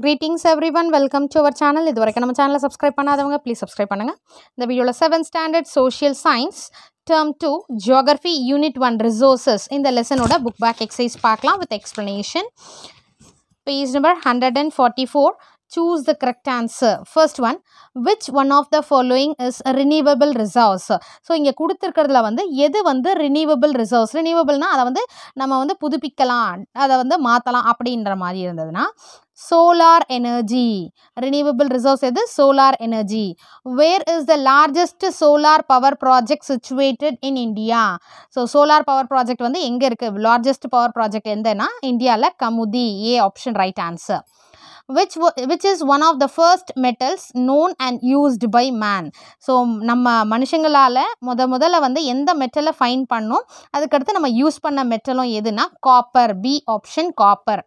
Greetings everyone welcome to our channel இது வரைக்கும் நம்ம சேனலை சப்ஸ்கிரைப் பண்ணாதவங்க ப்ளீஸ் சப்ஸ்கிரைப் பண்ணுங்கள் இந்த வீடியோவில் seventh standard social science term two geography unit one resources இந்த லெசனோட புக் பேக் எக்ஸசைஸ் பார்க்கலாம் with explanation page number hundred and forty four choose the correct answer. First one which one of the following is renewable resource? So இங்கே கொடுத்துருக்கிறதுல வந்து எது வந்து renewable reserves ரினியூவபிள்னால் அதை வந்து நம்ம வந்து புதுப்பிக்கலாம் அதை வந்து மாற்றலாம் அப்படின்ற மாதிரி இருந்ததுன்னா சோலார் எனர்ஜி ரினியூவபிள் resource எது? Solar energy where is the largest solar power project situated in India so solar power project வந்து எங்கே இருக்குது லார்ஜஸ்ட் பவர் ப்ராஜெக்ட் எந்தனா இந்தியாவில் Kamuthi A option right answer which which is one of the the metals known and used by man so நம்ம மனுஷங்களால் முத முதல்ல வந்து எந்த மெட்டலை ஃபைன் பண்ணோம்? அதுக்கடுத்து நம்ம யூஸ் பண்ண மெட்டலும் எதுனா copper B option copper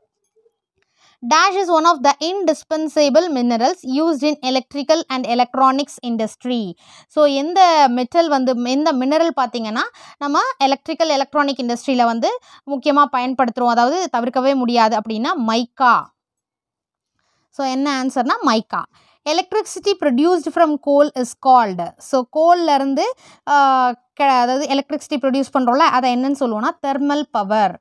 Dash is one of the indispensable minerals used in electrical and electronics industry. So எந்த மெட்டல் வந்து எந்த மினரல் பார்த்தீங்கன்னா நம்ம எலக்ட்ரிக்கல் எலக்ட்ரானிக் இண்டஸ்ட்ரியில் வந்து முக்கியமாக பயன்படுத்துகிறோம் அதாவது தவிர்க்கவே முடியாது அப்படின்னா மைக்கா ஸோ என்ன ஆன்சர்னா mica electricity produced from coal is called so கோல்லேருந்து அதாவது எலக்ட்ரிசிட்டி ப்ரொடியூஸ் பண்ணுறோம்ல அதை என்னன்னு சொல்லுவோன்னா thermal power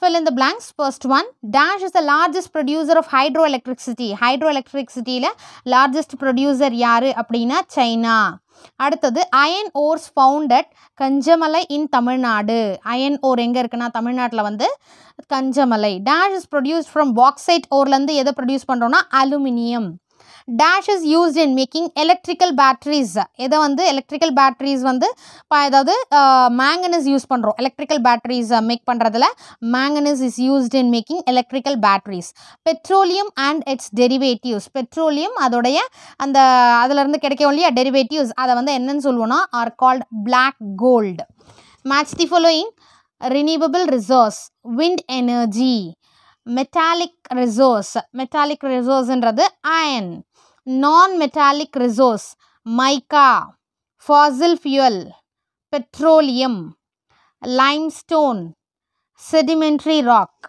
fill in the blanks. First one dash is the largest producer of hydroelectricity. Hydroelectricity-ல largest producer யாரு அப்படின்னா சைனா. அடுத்தது iron ores founded Kanjamalai in Tamil Nadu. Iron ore எங்கே இருக்குன்னா தமிழ்நாட்டில் வந்து Kanjamalai. Dash is produce from bauxite ஓர்லேருந்து எதை produce பண்ணுறோன்னா aluminium. Dash is used in making electrical batteries எதை வந்து எலக்ட்ரிக்கல் பேட்ரிஸ் வந்து இப்போ ஏதாவது மேங்கனஸ் யூஸ் பண்ணுறோம் எலக்ட்ரிக்கல் பேட்டரிஸ் மேக் பண்ணுறதுல manganese is used in making electrical batteries petroleum and its derivatives petroleum அதோடைய அந்த அதிலிருந்து கிடைக்கும் இல்லையா டெரிவேட்டிவ்ஸ் அதை வந்து என்னன்னு சொல்லுவோன்னா are called black gold match the following renewable resource. Wind energy. Metallic resource metallic ரிசோர்ஸ்ன்றது iron non metallic resource mica fossil fuel petroleum limestone sedimentary rock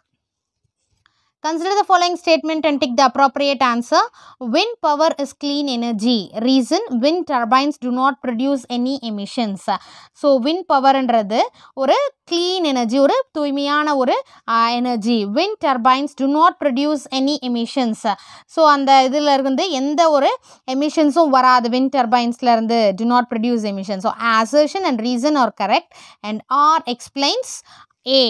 Consider the following statement and tick the appropriate answer. Wind power is clean energy. Reason wind turbines do not produce any emissions. So wind பவர்ன்றது ஒரு clean energy ஒரு தூய்மையான ஒரு energy wind turbines do not produce any emissions. So அந்த இதில் இருந்து எந்த ஒரு எமிஷன்ஸும் வராது wind turbines-ல இருந்து do not produce emissions. So assertion and reason are correct and R explains A.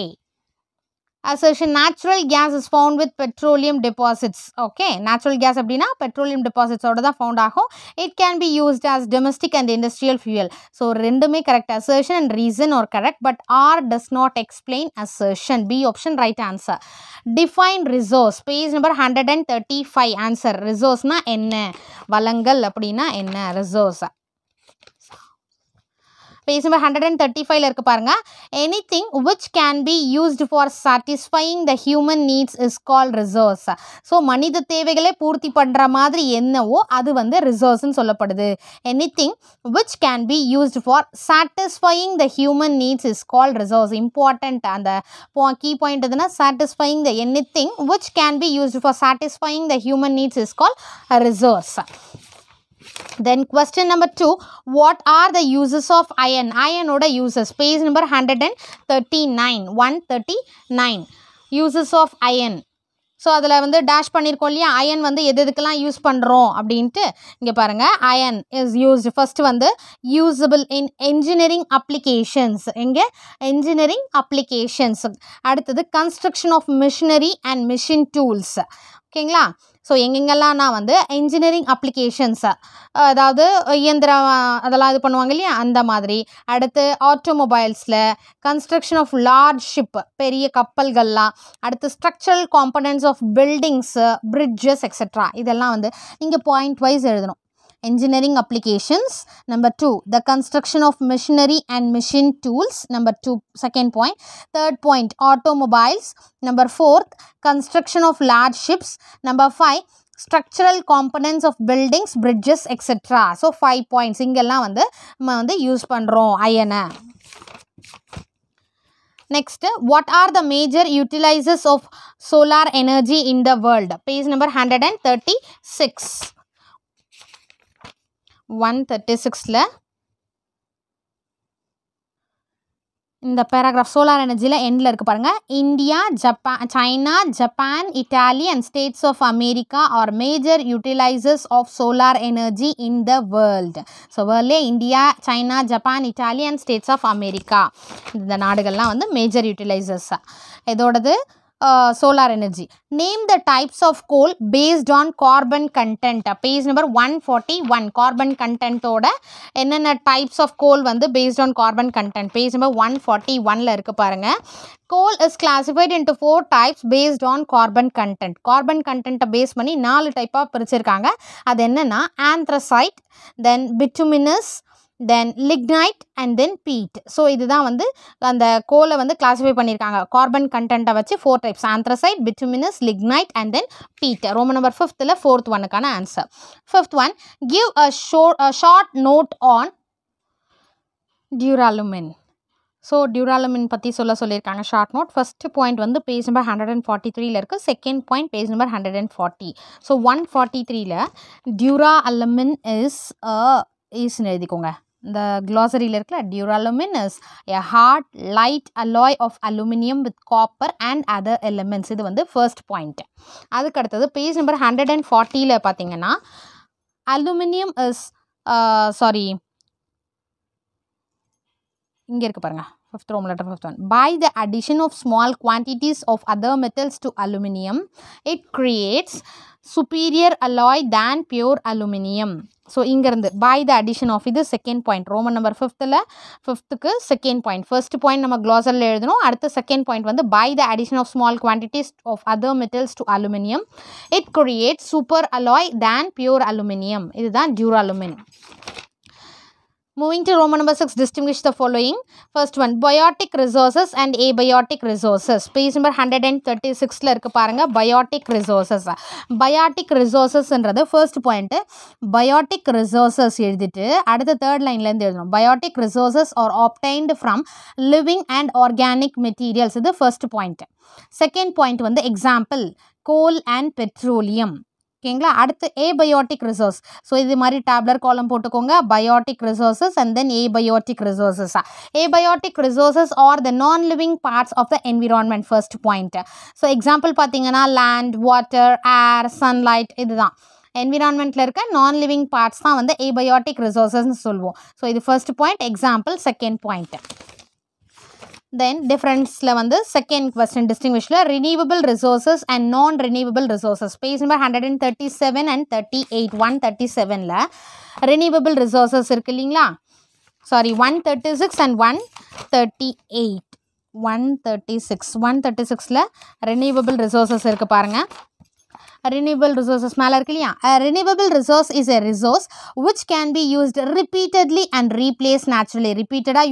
Assertion natural gas is found with petroleum deposits okay natural gas அப்படின்னா petroleum டெபாசிட்ஸோட தான் ஃபவுண்ட் ஆகும் it can be used as domestic and industrial fuel so ரெண்டுமே correct assertion and reason ஒரு correct but R does not explain assertion B option right answer define resource page number hundred and thirty five answer ரிசோர்ஸ்னால் என்ன வளங்கள் அப்படின்னா என்ன resource page number hundred and thirty ஃபைவ்ல இருக்கு பாருங்க. Anything which can be used for satisfying the human needs is call resource so மனித தேவைகளை பூர்த்தி பண்ணுற மாதிரி என்னவோ அது வந்து ரிசோர்ஸ்ன்னு சொல்லப்படுது. Anything which can be used for satisfying the human needs is call resource important அந்த கீ பாயிண்ட் எதுனா satisfying the anything which can be used for satisfying the human needs is call resource Then question number two, what are the uses of iron? Iron and uses. Page number 139. 139. Uses of iron. So அதில் வந்து dash பண்ணியிருக்கோம் இல்லையா iron வந்து எது எதுக்கெல்லாம் use பண்ணுறோம் அப்படின்ட்டு இங்கே பாருங்கள் அயன் இஸ் யூஸ்டு ஃபஸ்ட்டு வந்து யூஸபிள் இன் என்ஜினியரிங் அப்ளிகேஷன்ஸ் எங்கே என்ஜினியரிங் அப்ளிகேஷன்ஸ் அடுத்தது construction of machinery and machine tools ஓகேங்களா? ஸோ எங்கெங்கெல்லாம் நான் வந்து இன்ஜினியரிங் அப்ளிகேஷன்ஸை அதாவது இயந்திரம் அதெல்லாம் இது பண்ணுவாங்க இல்லையா? அந்த மாதிரி. அடுத்து ஆட்டோமொபைல்ஸில் கன்ஸ்ட்ரக்ஷன் ஆஃப் லார்ஜ் ஷிப் பெரிய கப்பல்கள்லாம். அடுத்து structural components of buildings bridges etcetera இதெல்லாம் வந்து நீங்கள் பாயிண்ட் வைஸ் எழுதணும். Engineering applications number 2 the construction of machinery and machine tools number 2 second point third point automobiles number 4th construction of large ships number 5 structural components of buildings bridges etc so 5 points இங்கெல்லாம் வந்து நம்ம வந்து use பண்ணுறோம் அயனை Next, what are the major utilizers of solar energy in the world? Page one thirty சிக்ஸில் இந்த paragraph solar எனர்ஜியில் எண்டில் இருக்குது பாருங்கள் India Japan China Japan Italy and States of America are major utilisers of solar energy in the world so வேர்ல்டே India China Japan Italy and States of America இந்த நாடுகள்லாம் வந்து major utilisers இதோடது solar energy name the types of coal based on carbon content page number one forty one carbon கண்டென்ட்டோட என்னென்ன types of கோல் வந்து based on carbon content page number one forty ஒனில் இருக்குது பாருங்கள் coal is classified into four types based on carbon content carbon கண்டென்ட்டை base பண்ணி நாலு டைப்பாக பிரிச்சிருக்காங்க. அது என்னென்னா anthracite then bituminous then lignite and then peat so இதுதான் வந்து அந்த கோலை வந்து கிளாஸிஃபை பண்ணியிருக்காங்க. கார்பன் கண்டென்ட்டை வச்சு four types anthracite bituminous lignite and then peat roman number ஃபிஃப்த்தில் fourth ஒனுக்கான answer fifth one give a show short note on duralumin so duralumin பற்றி சொல்ல சொல்லியிருக்காங்க. ஷார்ட் நோட் ஃபஸ்ட்டு பாயிண்ட் வந்து page number hundred and forty த்ரீல இருக்குது second point page number hundred and forty so one forty த்ரீல டியூரா அலுமின் is a இஸ்ன்னு எழுதிக்கோங்க. இந்த க்ளாசரியில் இருக்கல duralumin is a hard light alloy of aluminium with copper and other elements இது வந்து ஃபர்ஸ்ட் பாயிண்ட் அதுக்கு அடுத்தது பேஜ் நம்பர் ஹண்ட்ரட் அண்ட் ஃபார்ட்டியில் பார்த்தீங்கன்னா அலுமினியம் இஸ் சாரி uh, இங்கே இருக்குது பாருங்கள் fifth roman letter fifth one by the addition of small quantities of other metals to aluminium it creates superior alloy than pure aluminium so இங்கேருந்து by the addition of இது second point Roman number ஃபிஃப்த்தில் ஃபிஃப்த்துக்கு second point first point நம்ம க்ளாசரில் எழுதணும். அடுத்த second point வந்து by the addition of small quantities of other metals to aluminium it create super alloy than pure aluminium இதுதான் duralumin Moving to Roman number 6, distinguish the following. First one, biotic resources and abiotic resources. Page number 136ல இருக்கு பாருங்க biotic resources. Biotic resourcesன்றது first point. Biotic resources எழுதிட்டு அடுத்த third lineலேருந்து எழுதணும். Biotic resources are obtained from living and organic materials. இது first point. Second point வந்து example, coal and petroleum. ஓகேங்களா? அடுத்து ஏபயோட்டிக் ரிசோர்ஸ் ஸோ இது மாதிரி டேப்லர் காலம் போட்டுக்கோங்க. Biotic resources and then abiotic resources abiotic resources are the non living parts of the environment first point so example பார்த்தீங்கன்னா land water air sunlight இதுதான். என்விரான்மெண்ட்டில் இருக்க நான் லிவிங் பார்ட்ஸ் தான் வந்து ஏபயோட்டிக் ரிசோர்ஸஸ்னு சொல்லுவோம் ஸோ இது first point example second point then டிஃப்ரென்ஸில் வந்து second question டிஸ்டிங்விஷில் renewable resources and non renewable resources page number hundred and thirty seven and thirty eight one thirty செவனில் ரினியூவபிள் ரிசோர்ஸஸ் இருக்கு இல்லைங்களா? Sorry one thirty six and one thirty eight one thirty six one thirty சிக்ஸில் renewable resources இருக்குது பாருங்கள் renewable resources மேலே இருக்கு இல்லையா? a renewable resource is a resource which can be used repeatedly and replaced naturally.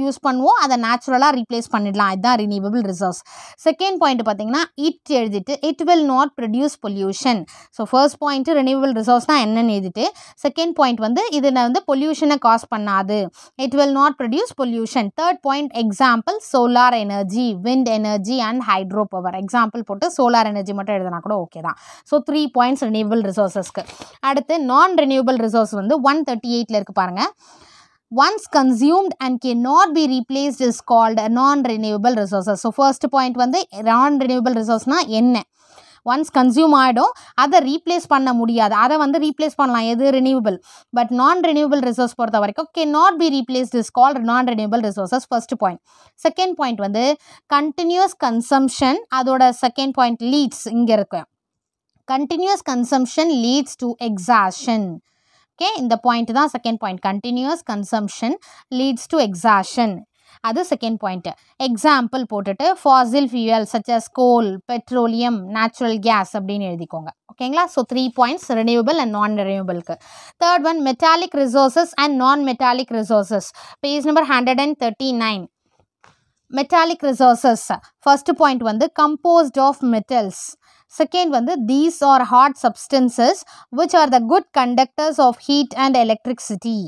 Use பண்ணுவோம் அதை நேச்சுரலாக replace பண்ணிடலாம். இதுதான் ரினியூவபிள் ரிசோர்ஸ் செகண்ட் பாயிண்ட் பார்த்தீங்கன்னா இட் எழுதிட்டு it will not produce pollution so first point renewable resourceனால் என்னன்னு எழுதிட்டு செகண்ட் பாயிண்ட் வந்து இதில் வந்து பொல்யூஷனை காஸ் பண்ணாது. It will not produce pollution third point example solar energy wind energy and hydro power example போட்டு சோலார் எனர்ஜி மட்டும் எழுதினா கூட ஓகே தான். ஸோ த்ரீ பாயிண்ட்ஸ் ரினியூவபிள் ரிசோர்ஸஸ்க்கு அடுத்து நான் ரினியூவபிள் ரிசோர்ஸ் வந்து ஒன் தேர்ட்டி எயிட்டில் இருக்குது பாருங்கள் once consumed and can not be replaced is called non renewable resources so first point வந்து நான் ரினியூபிள் ரிசோர்ஸ்னால் என்ன? ஒன்ஸ் கன்சியூம் ஆகிடும் அதை ரீப்ளேஸ் பண்ண முடியாது. அதை வந்து ரீப்ளேஸ் பண்ணலாம். எது? Renewable but non renewable resource பொறுத்த வரைக்கும் can not be replaced is call non renewable resources first point second point வந்து கண்டினியூஸ் கன்சம்ஷன் அதோட செகண்ட் பாயிண்ட் லீட்ஸ் இங்கே இருக்கும் continuous consumption leads to exhaustion okay இந்த பாயிண்ட் தான் second point continuous consumption leads to exhaustion அது second point example போட்டுட்டு fossil fuel such as coal petroleum natural case அப்படின்னு எழுதிக்கோங்க. ஓகேங்களா so three points renewable and non ரினியூபிளுக்கு third one metallic resources and non metallic resources page number hundred and thirty nine metallic resources first point வந்து composed of metals second வந்து these are hot substances which are the good conductors of heat and electricity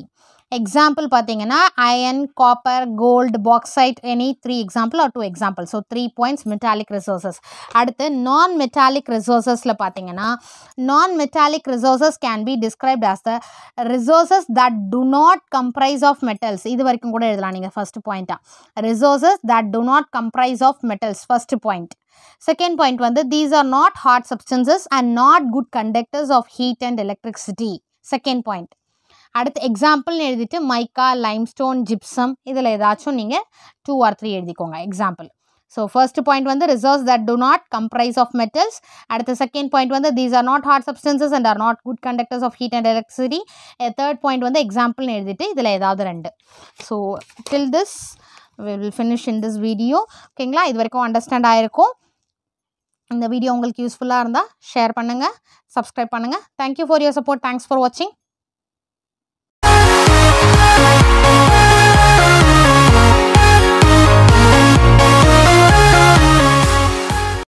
Example பார்த்தீங்கன்னா iron copper gold bauxite any three example or two example so three points metallic resources அடுத்து non metallic ரிசோர்சஸில் பார்த்தீங்கன்னா non metallic resources can be described as the resources that do not comprise of metals இது வரைக்கும் கூட எழுதலாம் நீங்கள் first பாயிண்ட்டாக resources that do not comprise of metals first point second point வந்து these are not hard substances and not good conductors of heat and electricity second point அடுத்து எக்ஸாம்பிள்னு எழுதிட்டு மைக்கா லைம்ஸ்டோன் ஜிப்சம் இதில் ஏதாச்சும் நீங்கள் டூ ஆர் த்ரீ எழுதிக்கோங்க example so first point வந்து reserves that do not comprise of metals அடுத்த second point வந்து these are not hard substances and are not good conductors of heat and electricity third point வந்து எக்ஸாம்பிள்னு எழுதிட்டு இதில் ஏதாவது ரெண்டு. So till this will finish in this video ஓகேங்களா இது வரைக்கும் அண்டர்ஸ்டாண்ட் ஆகிருக்கும் இந்த வீடியோ உங்களுக்கு யூஸ்ஃபுல்லாக இருந்தால் ஷேர் பண்ணுங்கள் சப்ஸ்கிரைப் பண்ணுங்கள் thank you for your support thanks for வாட்சிங்